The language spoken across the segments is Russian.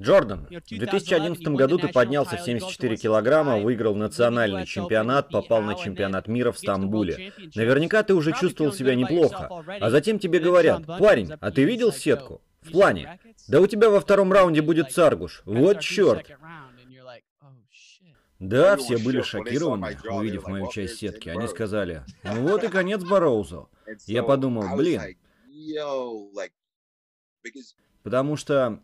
Джордан, в 2011 году ты поднялся в 74 килограмма, выиграл национальный чемпионат, попал на чемпионат мира в Стамбуле. Наверняка ты уже чувствовал себя неплохо. А затем тебе говорят, парень, а ты видел сетку? В плане. Да у тебя во втором раунде будет Царгуш. Вот черт. Да, все были шокированы, увидев мою часть сетки. Они сказали, ну вот и конец Бароузу. Я подумал, блин. Потому что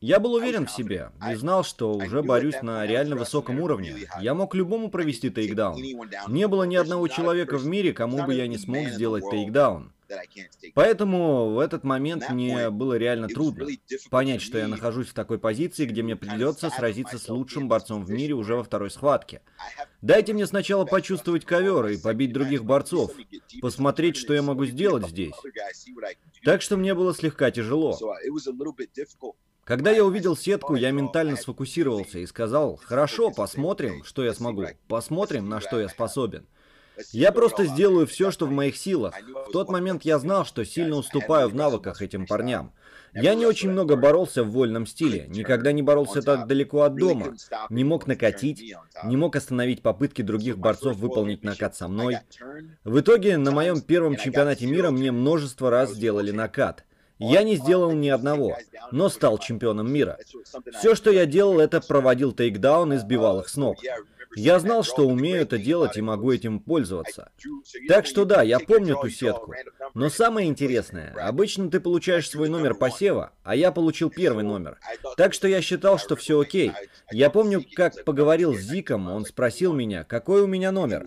я был уверен в себе и знал, что уже борюсь на реально высоком уровне. Я мог любому провести тейкдаун. Не было ни одного человека в мире, кому бы я не смог сделать тейкдаун. Поэтому в этот момент мне было реально трудно понять, что я нахожусь в такой позиции, где мне придется сразиться с лучшим борцом в мире уже во второй схватке. Дайте мне сначала почувствовать ковер и побить других борцов, посмотреть, что я могу сделать здесь. Так что мне было слегка тяжело. Когда я увидел сетку, я ментально сфокусировался и сказал, хорошо, посмотрим, что я смогу, посмотрим, на что я способен. Я просто сделаю все, что в моих силах. В тот момент я знал, что сильно уступаю в навыках этим парням. Я не очень много боролся в вольном стиле, никогда не боролся так далеко от дома, не мог накатить, не мог остановить попытки других борцов выполнить накат со мной. В итоге на моем первом чемпионате мира мне множество раз сделали накат. Я не сделал ни одного, но стал чемпионом мира. Все, что я делал, это проводил тейкдаун и сбивал их с ног. Я знал, что умею это делать и могу этим пользоваться. Так что да, я помню ту сетку. Но самое интересное, обычно ты получаешь свой номер посева, а я получил первый номер. Так что я считал, что все окей. Я помню, как поговорил с Зиком, он спросил меня, какой у меня номер.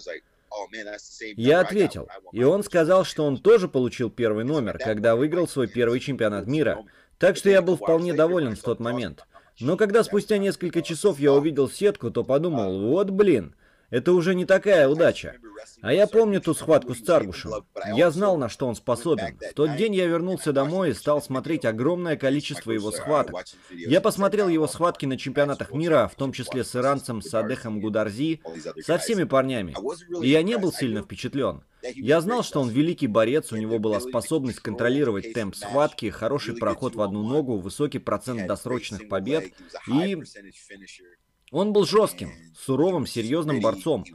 Я ответил, и он сказал, что он тоже получил первый номер, когда выиграл свой первый чемпионат мира. Так что я был вполне доволен в тот момент. Но когда спустя несколько часов я увидел сетку, то подумал, вот блин, это уже не такая удача. А я помню ту схватку с Царгушем. Я знал, на что он способен. В тот день я вернулся домой и стал смотреть огромное количество его схваток. Я посмотрел его схватки на чемпионатах мира, в том числе с иранцем Садехом Гударзи, со всеми парнями. И я не был сильно впечатлен. Я знал, что он великий борец, у него была способность контролировать темп схватки, хороший проход в одну ногу, высокий процент досрочных побед. и он был жестким, суровым, серьезным борцом,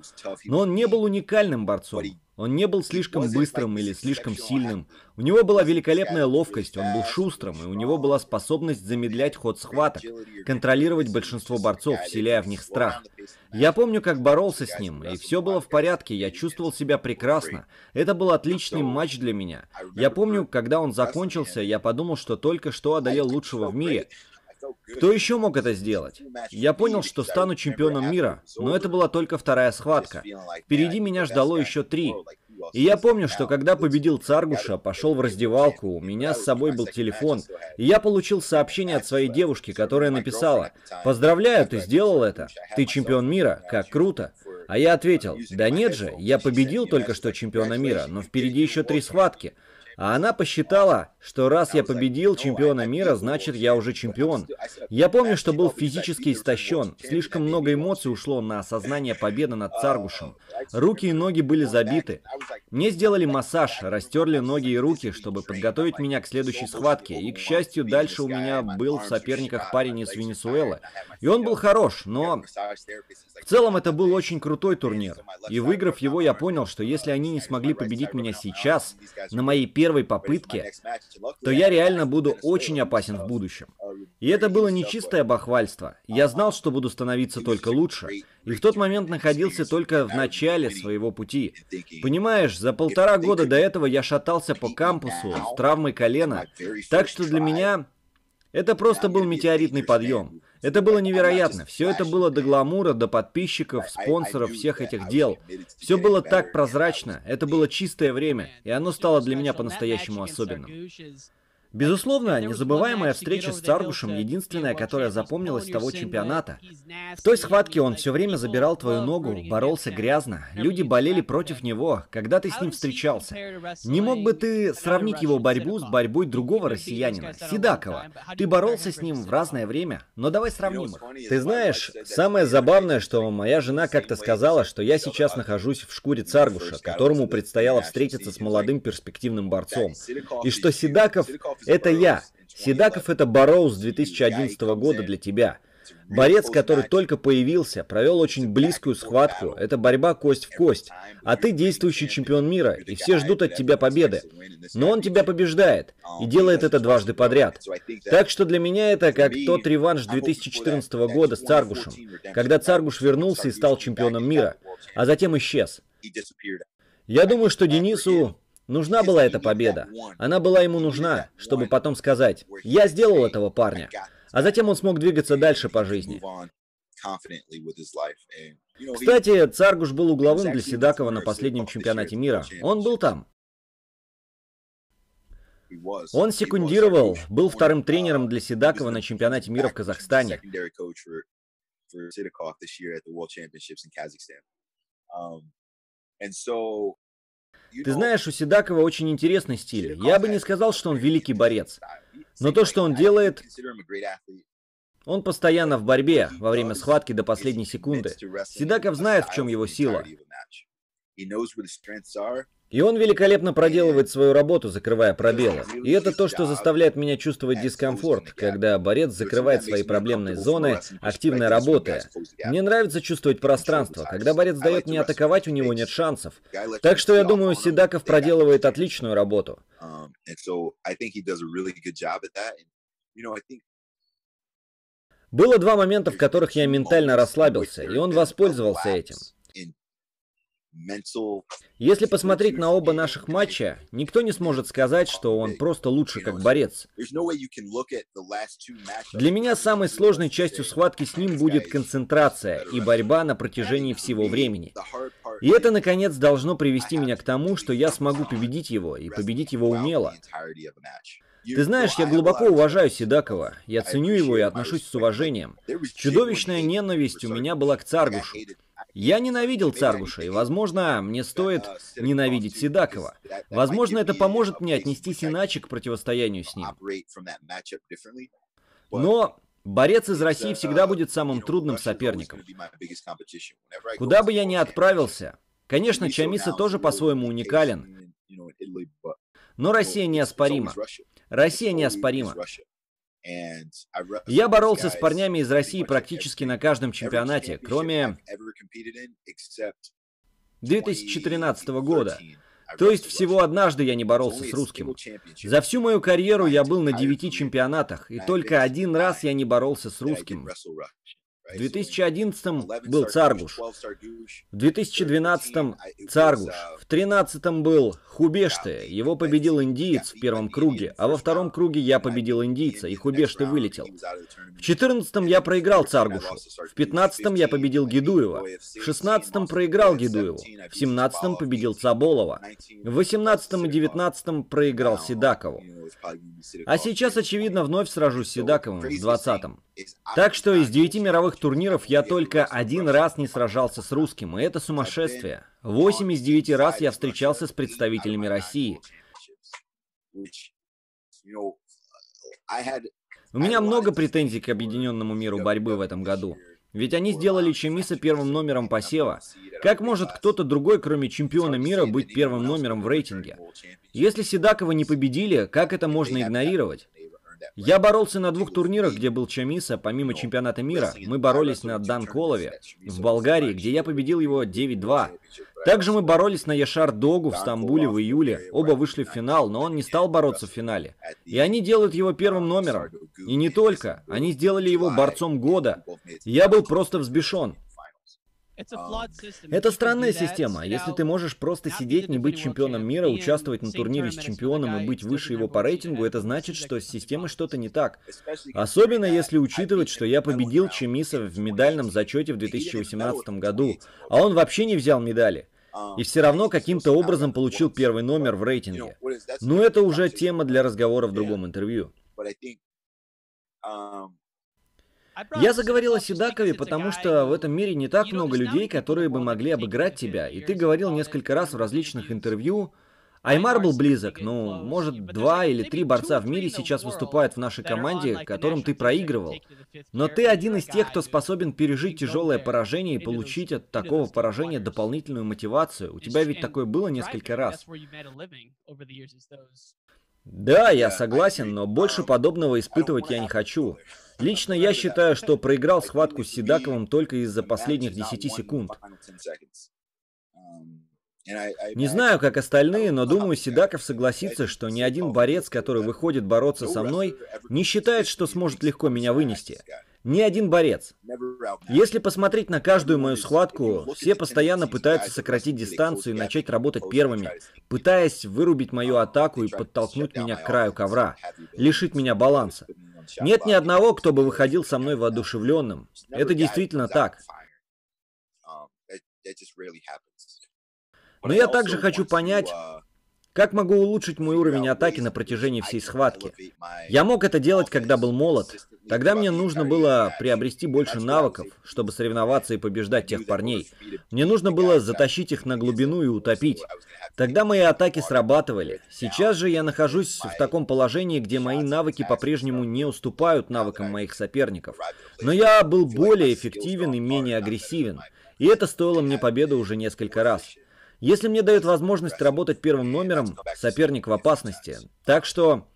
но он не был уникальным борцом. Он не был слишком быстрым или слишком сильным. У него была великолепная ловкость, он был шустрым, и у него была способность замедлять ход схваток, контролировать большинство борцов, вселяя в них страх. Я помню, как боролся с ним, и все было в порядке, я чувствовал себя прекрасно. Это был отличный матч для меня. Я помню, когда он закончился, я подумал, что только что одолел лучшего в мире, кто еще мог это сделать? Я понял, что стану чемпионом мира, но это была только вторая схватка. Впереди меня ждало еще три. И я помню, что когда победил Царгуша, пошел в раздевалку, у меня с собой был телефон, и я получил сообщение от своей девушки, которая написала «Поздравляю, ты сделал это! Ты чемпион мира, как круто!» А я ответил «Да нет же, я победил только что чемпиона мира, но впереди еще три схватки». А она посчитала, что раз я победил чемпиона мира, значит я уже чемпион. Я помню, что был физически истощен. Слишком много эмоций ушло на осознание победы над Царгушем. Руки и ноги были забиты. Мне сделали массаж, растерли ноги и руки, чтобы подготовить меня к следующей схватке. И, к счастью, дальше у меня был в соперниках парень из Венесуэлы. И он был хорош, но... В целом это был очень крутой турнир. И выиграв его, я понял, что если они не смогли победить меня сейчас, на моей первой попытке, то я реально буду очень опасен в будущем. И это было не чистое бахвальство. Я знал, что буду становиться только лучше. И в тот момент находился только в начале своего пути. Понимаешь, за полтора года до этого я шатался по кампусу с травмой колена. Так что для меня это просто был метеоритный подъем. Это было невероятно. Все это было до гламура, до подписчиков, спонсоров, всех этих дел. Все было так прозрачно. Это было чистое время, и оно стало для меня по-настоящему особенным. Безусловно, незабываемая встреча с Царгушем единственная, которая запомнилась того чемпионата. В той схватке он все время забирал твою ногу, боролся грязно, люди болели против него, когда ты с ним встречался. Не мог бы ты сравнить его борьбу с борьбой другого россиянина, Седакова? Ты боролся с ним в разное время, но давай сравним их. Ты знаешь, самое забавное, что моя жена как-то сказала, что я сейчас нахожусь в шкуре Царгуша, которому предстояло встретиться с молодым перспективным борцом, и что Седаков Это я. Седаков это Бароу с 2011 года для тебя. Борец, который только появился, провел очень близкую схватку. Это борьба кость в кость. А ты действующий чемпион мира, и все ждут от тебя победы. Но он тебя побеждает, и делает это дважды подряд. Так что для меня это как тот реванш 2014 года с Царгушем, когда Царгуш вернулся и стал чемпионом мира, а затем исчез. Я думаю, что Денису Нужна была эта победа. Она была ему нужна, чтобы потом сказать, я сделал этого парня. А затем он смог двигаться дальше по жизни. Кстати, Царгуш был угловым для Седакова на последнем чемпионате мира. Он был там. Он секундировал, был вторым тренером для Седакова на чемпионате мира в Казахстане. Ты знаешь, у Седакова очень интересный стиль. Я бы не сказал, что он великий борец. Но то, что он делает, он постоянно в борьбе во время схватки до последней секунды. Седаков знает, в чем его сила. И он великолепно проделывает свою работу, закрывая пробелы. И это то, что заставляет меня чувствовать дискомфорт, когда борец закрывает свои проблемные зоны, активно работая. Мне нравится чувствовать пространство. Когда борец дает мне атаковать, у него нет шансов. Так что я думаю, Седаков проделывает отличную работу. Было два момента, в которых я ментально расслабился, и он воспользовался этим. Если посмотреть на оба наших матча, никто не сможет сказать, что он просто лучше как борец. Для меня самой сложной частью схватки с ним будет концентрация и борьба на протяжении всего времени. И это, наконец, должно привести меня к тому, что я смогу победить его, и победить его умело. Ты знаешь, я глубоко уважаю Седакова, я ценю его и отношусь с уважением. Чудовищная ненависть у меня была к Царгушу. Я ненавидел Царгуша, и, возможно, мне стоит ненавидеть Седакова. Возможно, это поможет мне отнестись иначе к противостоянию с ним. Но борец из России всегда будет самым трудным соперником. Куда бы я ни отправился, конечно, Чамиса тоже по-своему уникален, но Россия неоспорима. Россия неоспорима. Я боролся с парнями из России практически на каждом чемпионате, кроме 2013 года. То есть всего однажды я не боролся с русским. За всю мою карьеру я был на девяти чемпионатах, и только один раз я не боролся с русским. В 2011 был Царгуш, в 2012 Царгуш, в 2013 был Хубеште, его победил индиец в первом круге, а во втором круге я победил индийца, и Хубеште вылетел. В 14 я проиграл Царгушу, в 15 я победил Гидуева, в 16 проиграл Гидуеву, в 17 победил Цаболова, в 18 и 19 проиграл Седакову. А сейчас, очевидно, вновь сражусь с Седаковым в 20 -м. Так что из девяти мировых турниров я только один раз не сражался с русским, и это сумасшествие. Восемь из девяти раз я встречался с представителями России. У меня много претензий к объединенному миру борьбы в этом году. Ведь они сделали Чемиса первым номером посева. Как может кто-то другой, кроме чемпиона мира, быть первым номером в рейтинге? Если Седакова не победили, как это можно игнорировать? Я боролся на двух турнирах, где был Чамиса, помимо чемпионата мира. Мы боролись на Данколове в Болгарии, где я победил его 9-2. Также мы боролись на Яшар Догу в Стамбуле в июле. Оба вышли в финал, но он не стал бороться в финале. И они делают его первым номером. И не только. Они сделали его борцом года. Я был просто взбешен. Это странная система. Если ты можешь просто сидеть, не быть чемпионом мира, участвовать на турнире с чемпионом и быть выше его по рейтингу, это значит, что с системой что-то не так. Особенно если учитывать, что я победил Чемиса в медальном зачете в 2018 году, а он вообще не взял медали. И все равно каким-то образом получил первый номер в рейтинге. Но это уже тема для разговора в другом интервью. Я заговорил о Седакове, потому что в этом мире не так много людей, которые бы могли обыграть тебя. И ты говорил несколько раз в различных интервью, Аймар был близок, ну, может, два или три борца в мире сейчас выступают в нашей команде, которым ты проигрывал. Но ты один из тех, кто способен пережить тяжелое поражение и получить от такого поражения дополнительную мотивацию. У тебя ведь такое было несколько раз. Да, я согласен, но больше подобного испытывать я не хочу. Лично я считаю, что проиграл схватку с Седаковым только из-за последних 10 секунд. Не знаю, как остальные, но думаю, Седаков согласится, что ни один борец, который выходит бороться со мной, не считает, что сможет легко меня вынести. Ни один борец. Если посмотреть на каждую мою схватку, все постоянно пытаются сократить дистанцию и начать работать первыми, пытаясь вырубить мою атаку и подтолкнуть меня к краю ковра, лишить меня баланса. Нет ни одного, кто бы выходил со мной воодушевленным. Это действительно так. Но я также хочу понять, как могу улучшить мой уровень атаки на протяжении всей схватки? Я мог это делать, когда был молод. Тогда мне нужно было приобрести больше навыков, чтобы соревноваться и побеждать тех парней. Мне нужно было затащить их на глубину и утопить. Тогда мои атаки срабатывали. Сейчас же я нахожусь в таком положении, где мои навыки по-прежнему не уступают навыкам моих соперников. Но я был более эффективен и менее агрессивен. И это стоило мне победы уже несколько раз. Если мне дают возможность работать первым номером, соперник в опасности. Так что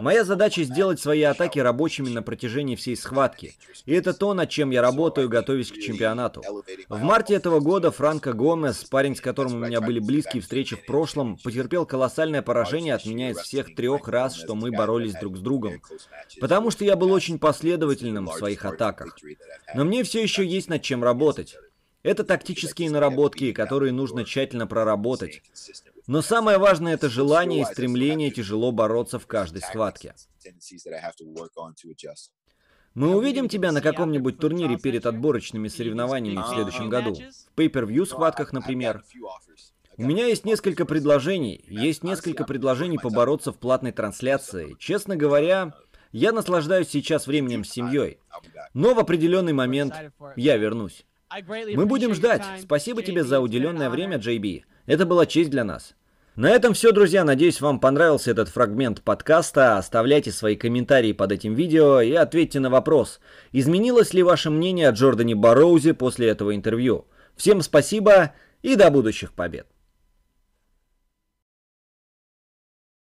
моя задача сделать свои атаки рабочими на протяжении всей схватки. И это то, над чем я работаю, готовясь к чемпионату. В марте этого года Франко Гомес, парень, с которым у меня были близкие встречи в прошлом, потерпел колоссальное поражение от меня из всех трех раз, что мы боролись друг с другом. Потому что я был очень последовательным в своих атаках. Но мне все еще есть над чем работать. Это тактические наработки, которые нужно тщательно проработать. Но самое важное это желание и стремление тяжело бороться в каждой схватке. Мы увидим тебя на каком-нибудь турнире перед отборочными соревнованиями в следующем году. В pay-per-view схватках, например. У меня есть несколько предложений. Есть несколько предложений побороться в платной трансляции. Честно говоря, я наслаждаюсь сейчас временем с семьей. Но в определенный момент я вернусь. Мы будем ждать. Спасибо тебе за уделенное время, Джей Би. Это была честь для нас. На этом все, друзья. Надеюсь, вам понравился этот фрагмент подкаста. Оставляйте свои комментарии под этим видео и ответьте на вопрос. Изменилось ли ваше мнение о Джордане Барроузе после этого интервью? Всем спасибо и до будущих побед.